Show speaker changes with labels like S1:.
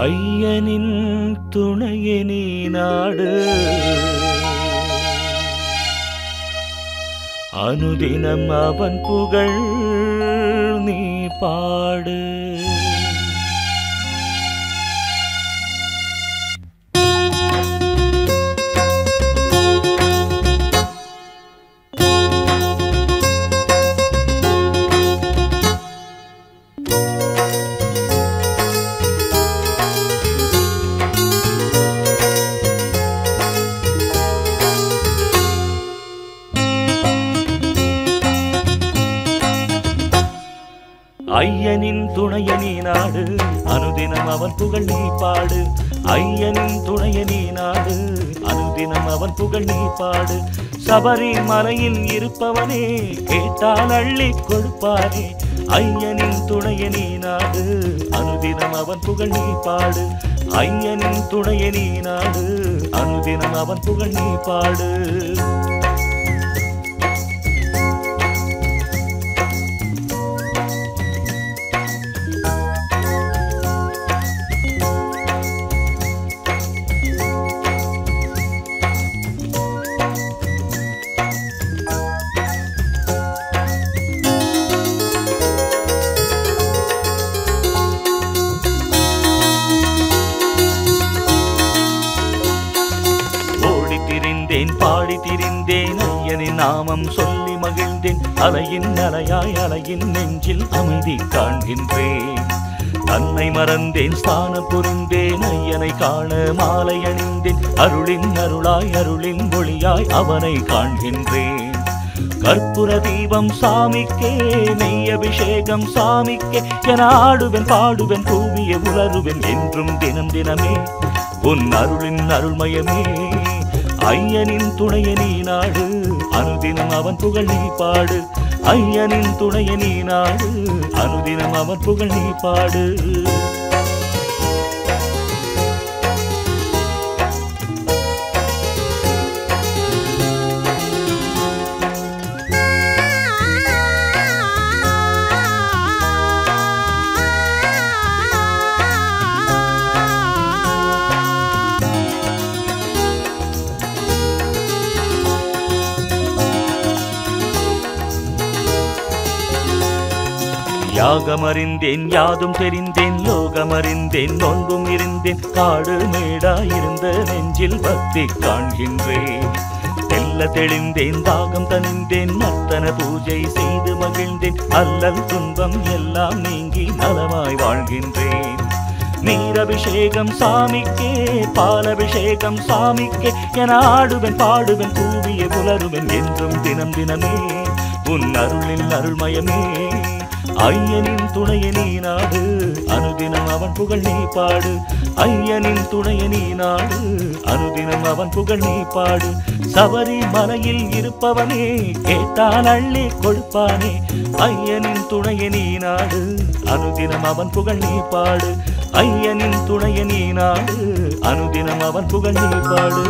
S1: ஐயனின் துணையே நீ நாடு அனுதினம் அவன் புகழ் நீ பாடு ஐயனின் துணைய நீ நாடு. அனுதினம் அவன் புகழ் நீ பாடு. ஐயனின் துணைய நீ நாடு. அனுதினம் அவன் புகழ் நீ பாடு. சபரி மலையில் இருப்பவனே கேட்டால் அள்ளி கொடுப்பானே. ஐயனின் துணைய நீ நாடு. அனுதினம் அவன் புகழ் நீ பாடு. ஐயனின் துணைய நீ நாடு. அனுதினம் அவன் புகழ் நீ பாடு. திரிந்தேன் பாடி திரிந்தேன் ஐயனின் நாமம் சொல்லி மகிழ்ந்தேன். அலையின் அலையாய் அலையின் நெஞ்சில் அமைதி காண்கின்றேன். தன்னை மறந்தேன் ஸ்தான புரிந்தேன் ஐயனை காண மாலை அணிந்தேன். அருளின் அருளாய் அருளின் மொழியாய் அவனை காண்கின்றேன். கற்பூர தீபம் சாமிக்கே நெய் அபிஷேகம் சாமிக்கே என ஆடுவேன் பாடுவேன் கூவிய உலருவேன் என்றும் தினம் தினமே. உன் அருளின் அருள்மயமே ஐயனின் துணைய நீ நாடு அனுதினம் அவன் புகழ் நீ பாடு. ஐயனின் துணைய நீ நாடு அனுதினம் அவன் புகழ் நீ பாடு. யாகமறிந்தேன் யாதும் தெரிந்தேன் லோகமறிந்தேன் நோன்பும் இருந்தேன் காடு மேடாயிருந்த நெஞ்சில் பக்தி காண்கின்றேன். தெல்ல தெளிந்தேன் தாகம் தனிந்தேன் நர்த்தன பூஜை செய்து மகிழ்ந்தேன் அல்லல் துன்பம் எல்லாம் நீங்கி நலமாய் வாழ்கின்றேன். நீரபிஷேகம் சாமிக்கே பாலபிஷேகம் சாமிக்கே என ஆடுவேன் பாடுவேன் கூவிய புலருவன் என்றும் தினம் தினமே உன் அருளில் அருள்மயமே. ஐயனின் துணைய நீ நாடு. அனுதினம் அவன் புகழ் நீ பாடு. ஐயனின் துணைய நீ நாடு. அனுதினம் அவன் புகழ் நீ பாடு. சபரி மலையில் இருப்பவனே கேட்டான் அள்ளி கொடுப்பானே. ஐயனின் துணைய நீ நாடு. அனுதினம் அவன் புகழ் நீ பாடு. ஐயனின் துணைய நீ நாடு. அனுதினம் அவன் புகழ் நீ பாடு.